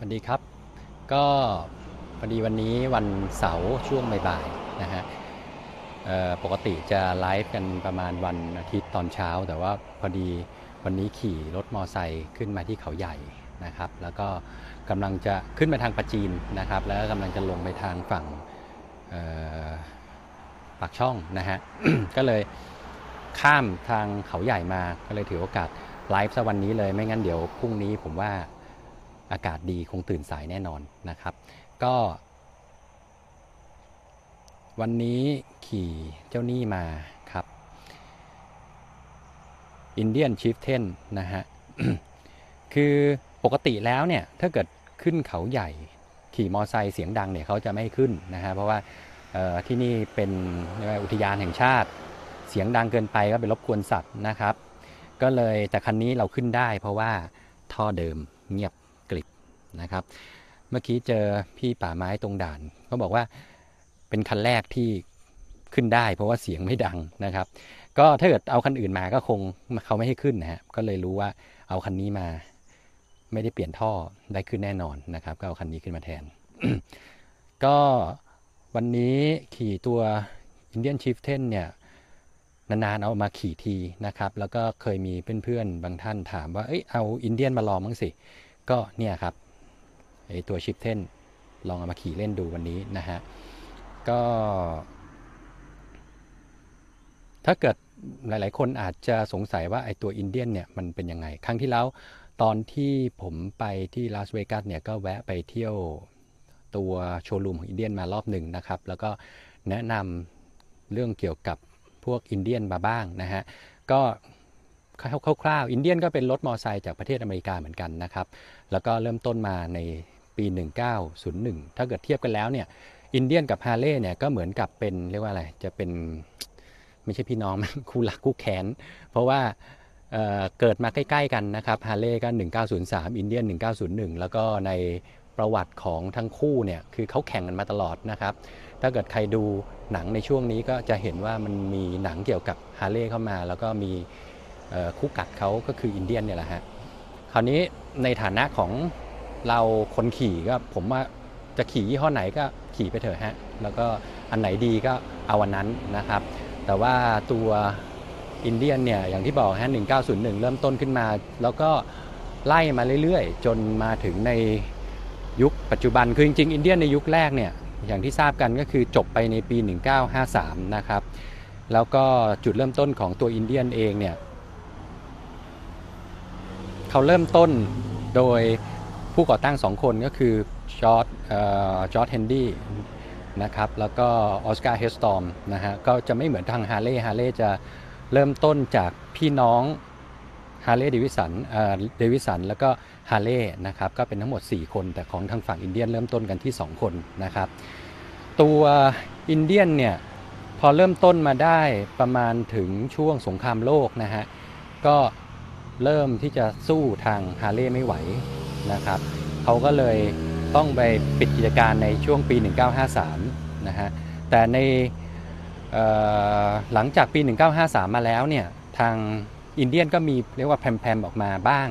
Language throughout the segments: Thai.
สวัสดีครับ ก็พอดีวันนี้วันเสาร์ช่วงบ่ายๆนะฮะปกติจะไลฟ์กันประมาณวันอาทิตย์ตอนเช้า แต่ว่าพอดีวันนี้ขี่รถมอไซค์ขึ้นมาที่เขาใหญ่นะครับ แล้วก็กำลังจะขึ้นมาทางปะจีนนะครับ แล้วกำลังจะลงไปทางฝั่งปากช่องนะฮะก็เลยข้ามทางเขาใหญ่มาก็เลยถือโอกาสไลฟ์ซะวันนี้เลยไม่งั้นเดี๋ยวพรุ่งนี้ผมว่า อากาศดีคงตื่นสายแน่นอนนะครับ ก็ วันนี้ขี่เจ้านี่มาครับ Indian Chieftain นะฮะ คือปกติแล้วเนี่ย ถ้าเกิดขึ้นเขาใหญ่ ขี่มอไซค์เสียงดังเนี่ยเขาจะไม่ขึ้นนะฮะ เพราะว่าที่นี่เป็นอุทยานแห่งชาติ เสียงดังเกินไปก็ไปรบกวนสัตว์นะครับ ก็เลยแต่คันนี้เราขึ้นได้เพราะว่าท่อเดิมเงียบ นะครับ เมื่อกี้เจอพี่ป่าไม้ตรงด่านเขาบอกว่าเป็นคันแรกที่ขึ้นได้ เพราะว่าเสียงไม่ดังนะครับ ก็ถ้าเกิดเอาคันอื่นมาก็คงเขาไม่ให้ขึ้นนะฮะก็เลยรู้ว่าเอาคันนี้มาไม่ได้เปลี่ยนท่อได้ขึ้นแน่นอนนะครับ ก็เอาคันนี้ขึ้นมาแทน ก็วันนี้ขี่ตัว Indian Chieftain เนี่ยนานๆเอามาขี่ทีนะครับ แล้วก็เคยมีเพื่อนๆบางท่านถามว่า เอ้ยเอาอินเดียนมาลองมั้งสิ ก็เนี่ยครับ ตัวชิปเทนลองเอามาขี่เล่นดูวันนี้นะฮะ ก็ ถ้าเกิดหลาย ๆ คนอาจจะสงสัยว่าไอตัวอินเดียนเนี่ยมันเป็นยังไง ครั้งที่แล้วตอนที่ผมไปที่ลาสเวกัสเนี่ยก็แวะไปเที่ยวตัวโชว์รูมของอินเดียนมารอบหนึ่งนะครับ แล้วก็แนะนำเรื่องเกี่ยวกับพวกอินเดียนมาบ้างนะฮะ ก็คร่าวๆอินเดียนก็เป็นรถมอเตอร์ไซค์จากประเทศอเมริกาเหมือนกันนะครับ แล้วก็เริ่มต้นมาใน ปี 1901 ถ้าเกิดเทียบกันแล้วเนี่ยอินเดียนกับฮาเลย์เนี่ยก็เหมือนกับเป็นเรียกว่าอะไรจะเป็นไม่ใช่พี่น้องคู่รักคู่แค้นเพราะว่าเเกิดมาใกล้ ๆ กันนะครับฮาเลย์ก็1903 อินเดียน 1901 แล้วก็ในประวัติของทั้งคู่เนี่ยคือเขาแข่งกันมาตลอดนะครับ ถ้าเกิดใครดูหนังในช่วงนี้ก็จะเห็นว่ามันมีหนังเกี่ยวกับฮาเลย์เข้ามา แล้วก็มีคู่กัดเขาก็คืออินเดียนเนี่ยแหละฮะคราวนี้ในฐานะของ เราคนขี่ก็ผมว่าจะขี่ยี่ห้อไหนก็ขี่ไปเถอะฮะ แล้วก็อันไหนดีก็เอาวันนั้นนะครับ แต่ว่าตัวอินเดียนเนี่ยอย่างที่บอกฮะ 1901 เริ่มต้นขึ้นมา แล้วก็ไล่มาเรื่อยๆ จนมาถึงในยุคปัจจุบัน คือจริงๆ อินเดียนในยุคแรกเนี่ยอย่างที่ทราบกันก็คือจบไปในปี 1953 นะครับ แล้วก็จุดเริ่มต้นของตัวอินเดียนเองเนี่ยเขาเริ่มต้นโดย ผู้ก่อตั้งสองคนก็คือGeorge George Hendee นะครับแล้วก็ Oscar Hedstrom นะฮะก็จะไม่เหมือนทาง Harley Harley จะเริ่มต้นจากพี่น้อง Harley Davidson Davidson แล้วก็ฮาร์เลย์นะครับก็เป็นทั้งหมด 4 คน แต่ของทางฝั่ง Indian เริ่มต้นกันที่ 2 คนนะครับตัว Indian เนี่ยพอเริ่มต้นมาได้ประมาณถึงช่วงสงครามโลกนะฮะก็เริ่มที่จะสู้ทางฮาร์เลย์ไม่ไหว นะครับเขาก็เลยต้องไปปิดกิจการในช่วงปี 1953 นะฮะ แต่ในหลังจากปี 1953 มาแล้วเนี่ยทางอินเดียนก็มีเรียกว่าแพรมๆออกมาบ้าง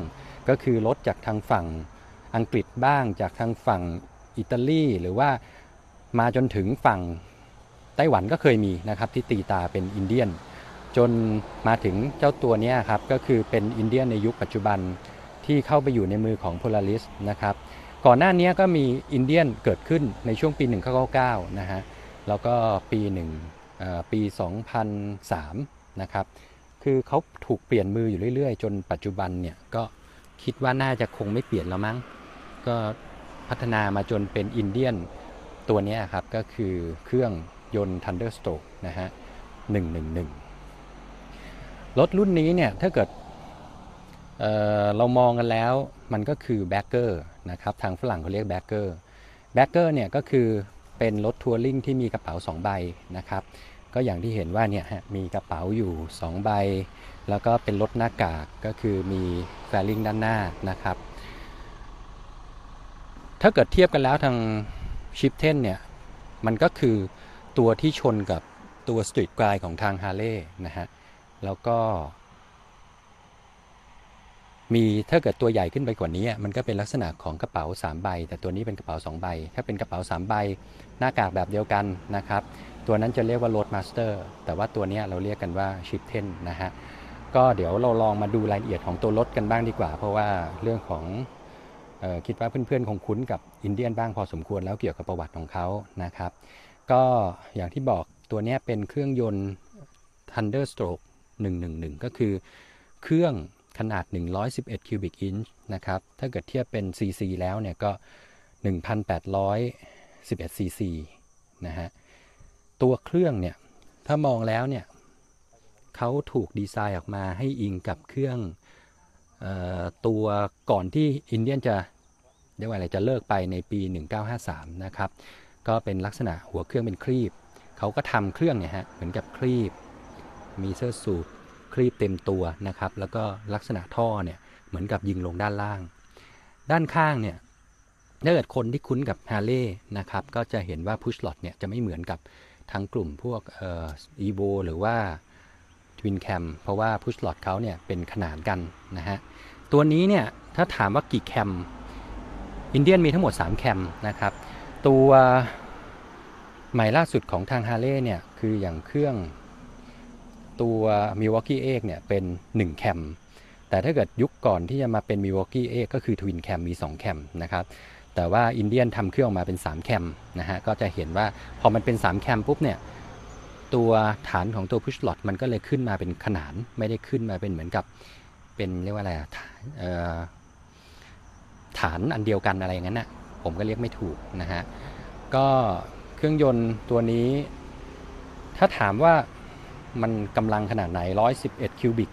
ก็คือลดจากทางฝั่งอังกฤษบ้าง จากทางฝั่งอิตาลีหรือว่ามาจนถึงฝั่งไต้หวันก็เคยมีนะครับที่ตีตาเป็นอินเดียน จนมาถึงเจ้าตัวนี้ครับก็คือเป็นอินเดียนในยุคปัจจุบัน ที่เข้าไปอยู่ในมือของ Polaris นะครับ ก่อนหน้านี้ก็มีอินเดียนเกิดขึ้นในช่วงปี 1999 นะฮะ แล้วก็ปี1ปี 2003 นะครับ คือเขาถูกเปลี่ยนมืออยู่เรื่อยๆ จนปัจจุบันเนี่ยก็คิดว่าน่าจะคงไม่เปลี่ยนแล้วมั้ง ก็พัฒนามาจนเป็นอินเดียนตัวนี้ครับ ก็คือเครื่องยนต์ Thunderstroke นะฮะ 111 รถรุ่นนี้เนี่ยถ้าเกิด เรามองกันแล้วมันก็คือ bagger นะครับทางฝรั่งเขาเรียก bagger bagger เนี่ยก็คือเป็นรถ touring ที่มีกระเป๋า 2 ใบนะครับก็อย่างที่เห็นว่าเนี่ยมีกระเป๋าอยู่ 2 ใบ แล้วก็เป็นรถหน้ากากก็คือมี fairing ด้านหน้านะครับถ้าเกิดเทียบกันแล้วทาง Chieftain เนี่ยมันก็คือตัวที่ชนกับตัว Street Glide ของทางฮาร์เลย์นะฮะแล้วก็ มีถ้าเกิดตัวใหญ่ขึ้นไปกว่านี้ มันก็เป็นลักษณะของกระเป๋า 3 ใบ แต่ตัวนี้เป็นกระเป๋า 2 ใบ ถ้าเป็นกระเป๋า 3 ใบ หน้ากากแบบเดียวกันนะครับ ตัวนั้นจะเรียกว่า Roadmaster แต่ว่าตัวนี้เราเรียกกันว่า Ship 10นะฮะก็เดี๋ยวเราลองมาดูรายละเอียดของตัวรถกันบ้างดีกว่า เพราะว่าเรื่องของออคิดว่าเพื่อนๆคงคุ้นกับอินเดียนบ้างพอสมควรแล้วเกี่ยวกับประวัติของเขานะครับ ก็อย่างที่บอกตัวนี้เป็นเครื่องยนต์ Thunderstroke 111 ก็คือเครื่อง ขนาด 111 cubic inch นะครับ ถ้าเกิดเทียบเป็น cc แล้วเนี่ยก็ 1,811 cc นะฮะ ตัวเครื่องเนี่ย ถ้ามองแล้วเนี่ยเขาถูกดีไซน์ออกมาให้อิงกับเครื่องออตัวก่อนที่อินเดียนจะเรียกว่าอะไรจะเลิกไปในปี 1953 นะครับ ก็เป็นลักษณะหัวเครื่องเป็นครีบ เขาก็ทำเครื่องเนี่ยฮะ เหมือนกับครีบ มีเสื้อสูท ครีบเต็มตัวนะครับ แล้วก็ลักษณะท่อเนี่ยเหมือนกับยิงลงด้านล่าง ด้านข้างเนี่ยถ้าเกิดคนที่คุ้นกับฮาร์เลย์นะครับ ก็จะเห็นว่าพุชล็อตเนี่ยจะไม่เหมือนกับทั้งกลุ่มพวกเอ่ออีโวหรือว่า Twin Cam เพราะว่า pushrod เขาเนี่ยเป็นขนานกันนะฮะ ตัวนี้เนี่ยถ้าถามว่ากี่ cam Indian มีทั้งหมด 3 cam นะครับ ตัวใหม่ล่าสุดของทางฮาร์เลย์เนี่ยคืออย่างเครื่อง ตัว Milwaukee เอกเนี่ยเป็น 1 cam แต่ถ้าเกิดยุคก่อนที่จะมาเป็น Milwaukee เอกก็คือ Twin Cam มี 2 cam นะครับแต่ว่าอินเดียนทำเครื่องออกมาเป็น 3 แคมนะฮะก็จะเห็นว่าพอมันเป็น 3 แคมปุ๊บเนี่ยตัวฐานของตัว push rod มันก็เลยขึ้นมาเป็นขนานไม่ได้ขึ้นมาเป็นเหมือนกับเป็นเรียกว่าอะไรฐานเอ่อฐานอันเดียวกันอะไรอย่างนั้นน่ะผมก็เรียกไม่ถูกนะฮะก็เครื่องยนต์ตัวนี้ ถ้าถามว่า มันกำลังขนาดไหน 111 คิวบิก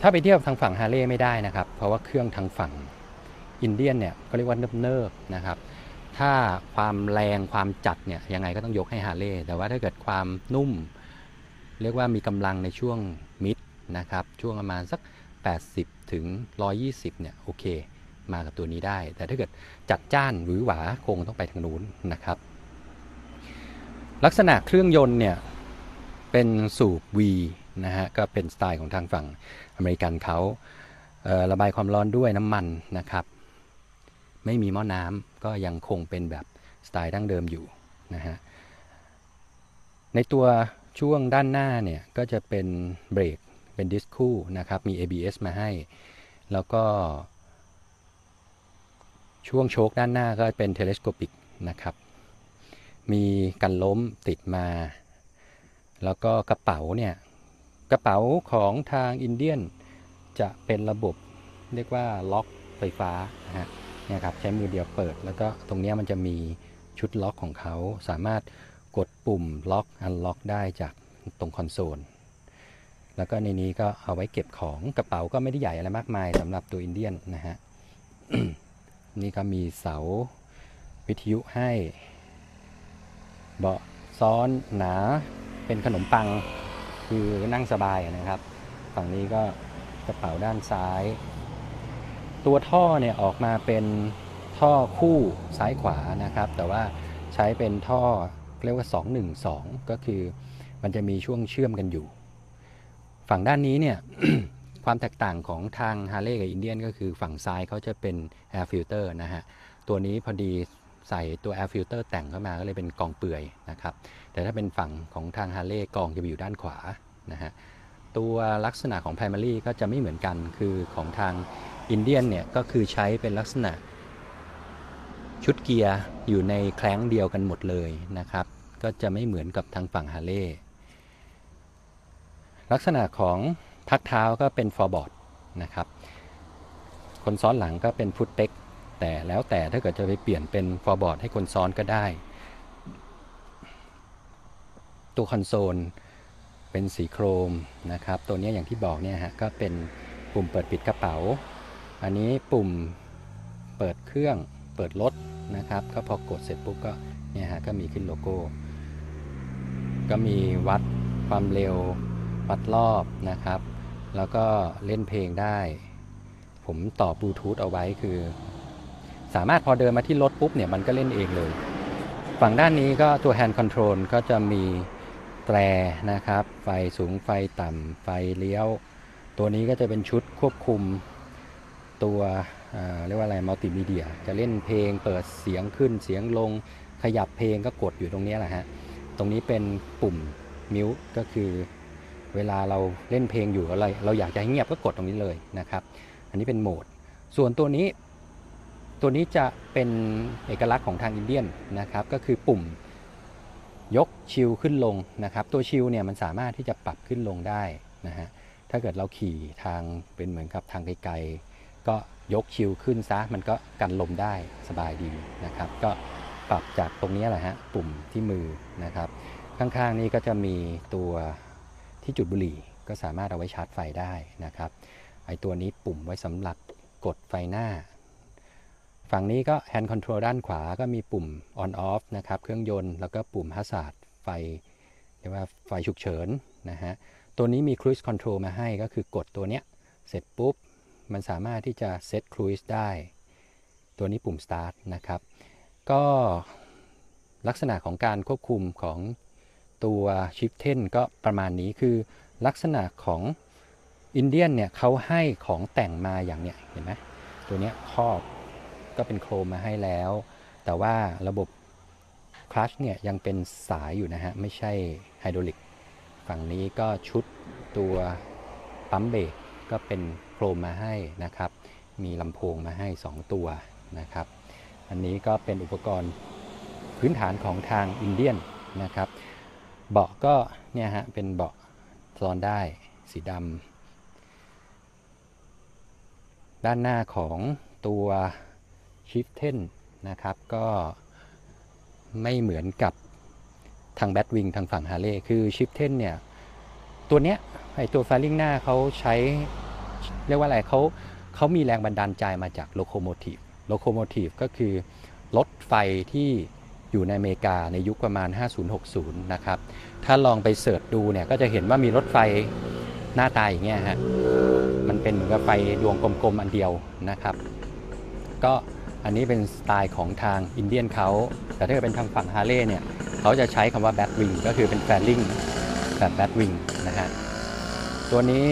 ถ้าไปเทียบทางฝั่งฮาร์เลย์ไม่ได้นะครับ เพราะว่าเครื่องทางฝั่งอินเดียนเนี่ยก็เรียกว่าเนิบๆนะครับ ถ้าความแรงความจัดเนี่ยยังไงก็ต้องยกให้ฮาร์เลย์แต่ว่าถ้าเกิดความนุ่ม เรียกว่ามีกำลังในช่วงมิดนะครับ ช่วงประมาณสัก 80 ถึง 120 เนี่ยโอเค มากับตัวนี้ได้ แต่ถ้าเกิดจัดจ้านหรือหวาคงต้องไปทางนู้นนะครับ ลักษณะเครื่องยนต์เนี่ย เป็นสูบ V นะฮะก็เป็นสไตล์ของทางฝั่งอเมริกันเขาระบายความร้อนด้วยน้ำมันนะครับ ไม่มีหม้อน้ำก็ยังคงเป็นแบบสไตล์ดั้งเดิมอยู่นะฮะในตัวช่วงด้านหน้าเนี่ยก็จะเป็นเบรกเป็นดิสก์คู่นะครับมี ABS มาให้ แล้วก็ ช่วงโช้คด้านหน้าก็เป็น telescopic นะครับ มีกันล้มติดมา แล้วก็กระเป๋าเนี่ยกระเป๋าของทาง Indian จะเป็นระบบเรียกว่าล็อกไฟฟ้านะฮะเนี่ยครับใช้มือเดียวเปิด แล้วก็ตรงนี้มันจะมีชุดล็อกของเขา สามารถกดปุ่มล็อก unlock ได้จากตรงคอนโซล แล้วก็ในนี้ก็เอาไว้เก็บของกระเป๋าก็ไม่ได้ใหญ่อะไรมากมายสำหรับตัว Indian นะฮะนี่ก็มีเสาวิทยุให้ เบาะซ้อนหนา เป็นขนมปังคือนั่งสบายนะครับ ฝั่งนี้ก็กระเป๋าด้านซ้าย ตัวท่อเนี่ยออกมาเป็นท่อคู่ซ้ายขวานะครับ แต่ว่าใช้เป็นท่อเรียกว่า 212 ก็คือมันจะมีช่วงเชื่อมกันอยู่ ฝั่งด้านนี้เนี่ยความแตกต่างของทางฮาร์เลย์กับอินเดียนก็คือฝั่งซ้ายเขาจะเป็น air filter นะฮะ ตัวนี้พอดี ใส่ตัว air filter แต่งเข้ามาก็เลยเป็นกรองเปลือยนะครับ แต่ถ้าเป็นฝั่งของทางฮารองจะไปอยู่ด้านขวานะฮะตัวลักษณะของ primary ก็จะไม่เหมือนกันคือของทาง Indian เนี่ยก็คือใช้เป็นลักษณะชุดเกียร์อยู่ในแคร้งเดียวกันหมดเลยนะครับ ก็จะไม่เหมือนกับทางฝั่งฮาร์เลย์ลักษณะของพักเท้าก็เป็น floorboardนะครับ คนซ้อนหลังก็เป็นฟุตเต็ก แต่แล้วแต่ถ้าเกิดจะไปเปลี่ยนเป็นฟอร์บอร์ดให้คนซ้อนก็ได้ ตัวคอนโซลเป็นสีโครมนะครับ ตัวนี้อย่างที่บอกเนี่ยฮะก็เป็นปุ่มเปิดปิดกระเป๋า อันนี้ปุ่มเปิดเครื่องเปิดรถนะครับ ก็พอกดเสร็จปุ๊บก็เนี่ยฮะก็มีขึ้นโลโก้ ก็มีวัดความเร็ววัดรอบนะครับ แล้วก็เล่นเพลงได้ ผมต่อบลูทูธเอาไว้คือ สามารถพอเดินมาที่รถปุ๊บเนี่ยมันก็เล่นเองเลย ฝั่งด้านนี้ก็ตัว Hand Control ก็จะมีแตรนะครับ ไฟสูงไฟต่ำไฟเลี้ยว ตัวนี้ก็จะเป็นชุดควบคุมตัวเเรียกว่าอะไรมัลติมีเดีย จะเล่นเพลงเปิดเสียงขึ้นเสียงลงขยับเพลงก็กดอยู่ตรงนี้แหละฮะ ตรงนี้เป็นปุ่มมิวก็คือเวลาเราเล่นเพลงอยู่อะไร เราอยากจะให้เงียบก็กดตรงนี้เลยนะครับ อันนี้เป็นโหมด ส่วนตัวนี้ ตัวนี้จะเป็นเอกลักษณ์ของทางอินเดียนนะครับก็คือปุ่มยกชิลขึ้นลงนะครับ ตัวชิลเนี่ยมันสามารถที่จะปรับขึ้นลงได้นะฮะถ้าเกิดเราขี่ทางเป็นเหมือนกับทางไกลๆก็ยกชิลขึ้นซะมันก็กันลมได้สบายดีนะครับ ก็ปรับจากตรงนี้แหละฮะปุ่มที่มือนะครับ ข้างๆนี้ก็จะมีตัวที่จุดบุหรี่ก็สามารถเอาไว้ชาร์จไฟได้นะครับไอตัวนี้ปุ่มไว้สำหรับกดไฟหน้า ฝั่งนี้ก็ hand control ด้านขวาก็มีปุ่ม on off นะครับ เครื่องยนต์ แล้วก็ปุ่ม hazard ไฟเรียกว่าไฟฉุกเฉินนะฮะ ตัวนี้มี cruise control มาให้ก็คือกดตัวเนี้ย เสร็จปุ๊บ มันสามารถที่จะ set cruise ได้ ตัวนี้ปุ่ม start นะครับ ก็ลักษณะของการควบคุมของตัว shift 10ก็ประมาณนี้คือลักษณะของอินเดียนเนี่ยเขาให้ของแต่งมาอย่างเนี้ยเห็นไหมตัวเนี้ยครอบ ก็เป็นโครมมาให้แล้ว แต่ว่าระบบคลัชเนี่ยยังเป็นสายอยู่นะฮะ ไม่ใช่ไฮดรอลิก ฝั่งนี้ก็ชุดตัวปั๊มเบรกก็เป็นโครมมาให้นะครับ มีลำโพงมาให้ 2 ตัวนะครับ อันนี้ก็เป็นอุปกรณ์พื้นฐานของทางอินเดียนนะครับ เบาะก็เนี่ยฮะเป็นเบาะซ้อนได้สีดำด้านหน้าของตัว Shift 10นะครับก็ไม่เหมือนกับทาง batwing ทางฝั่งฮาร์เลย์คือ Shift 10เนี่ย ตัวเนี้ยไอตัว fairing หน้าเขาใช้ เรียกว่าอะไรเขาเขามีแรงบันดาลใจมาจาก locomotive locomotive ก็คือรถไฟที่อยู่ในอเมริกาในยุคประมาณ 5060 นะครับ ถ้าลองไป search ดูเนี่ย ก็จะเห็นว่ามีรถไฟหน้าตาอย่างเงี้ยฮะ มันเป็นเหมือนกับไฟดวงกลมๆ อันเดียวนะครับ ก็ อันนี้เป็นสไตล์ของทางอินเดียนเขา แต่ถ้าเกิดเป็นทางฝั่งฮาร์เลย์เนี่ย เขาจะใช้คำว่า batwing ก็คือเป็น fairing แบบ batwing นะฮะ ตัวนี้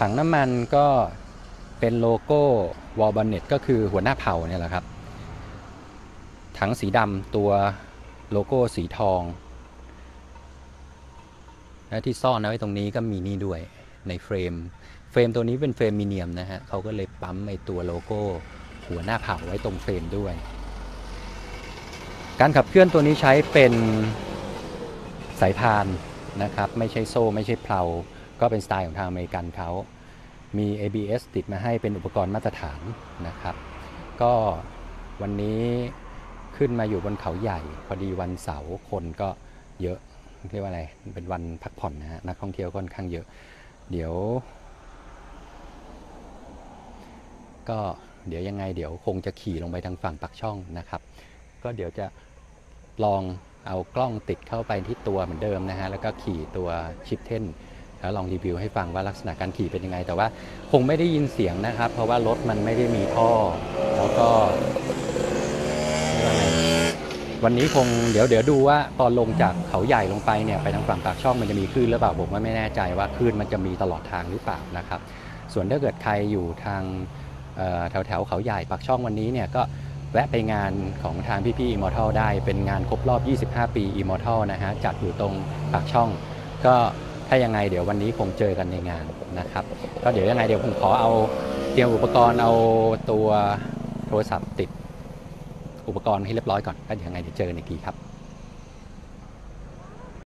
ถังน้ำมันก็เป็นโลโก้ war bonnet ก็คือหัวหน้าเผ่าเนี่ยแหละครับ ถังสีดำตัวโลโก้สีทอง และที่ซ่อนเอาไว้ตรงนี้ก็มีนี่ด้วยในเฟรม เฟรมตัวนี้เป็นเฟรมอลูมิเนียมนะฮะเขาก็เลยปั๊มไอ้ตัวโลโก้ หัวหน้าเผ่าไว้ตรงเฟรมด้วย การขับเคลื่อนตัวนี้ใช้เป็นสายพานนะครับ ไม่ใช่โซ่ไม่ใช่เพลาก็เป็นสไตล์ของทางอเมริกันเขา มี ABS ติดมาให้เป็นอุปกรณ์มาตรฐานนะครับ ก็วันนี้ขึ้นมาอยู่บนเขาใหญ่ พอดีวันเสาร์คนก็เยอะเรียกว่าอะไร เป็นวันพักผ่อนนะฮะ นักท่องเที่ยวค่อนข้างเยอะ เดี๋ยว ก็ เดี๋ยวยังไงเดี๋ยวคงจะขี่ลงไปทางฝั่งปักช่องนะครับ ก็เดี๋ยวจะลองเอากล้องติดเข้าไปที่ตัวเหมือนเดิมนะฮะแล้วก็ขี่ตัวชิปเทนแล้วลองรีวิวให้ฟังว่าลักษณะการขี่เป็นยังไง แต่ว่าคงไม่ได้ยินเสียงนะครับ เพราะว่ารถมันไม่ได้มีท่อ แล้วก็ วันนี้คงเดี๋ยวเดี๋ยวดูว่าตอนลงจากเขาใหญ่ลงไปเนี่ยไปทางฝั่งปากช่องมันจะมีคลื่นหรือเปล่าผมไม่แน่ใจว่าคลื่นมันจะมีตลอดทางหรือเปล่านะครับ ส่วนถ้าเกิดใครอยู่ทาง แถวแถวเขาใหญ่ปากช่องวันนี้เนี่ยก็แวะไปงานของทางพี่ๆ Immortal ได้เป็นงานครบรอบ 25 ปี Immortal นะฮะจัดอยู่ตรงปากช่อง ก็ถ้ายังไงเดี๋ยววันนี้คงเจอกันในงานนะครับก็เดี๋ยวยังไงเดี๋ยวผมขอเอาเตรียมอุปกรณ์เอาตัวโทรศัพท์ติดอุปกรณ์ให้เรียบร้อยก่อนก็เดี๋ยวยังไงเดี๋ยวเจอกันอีกทีครับ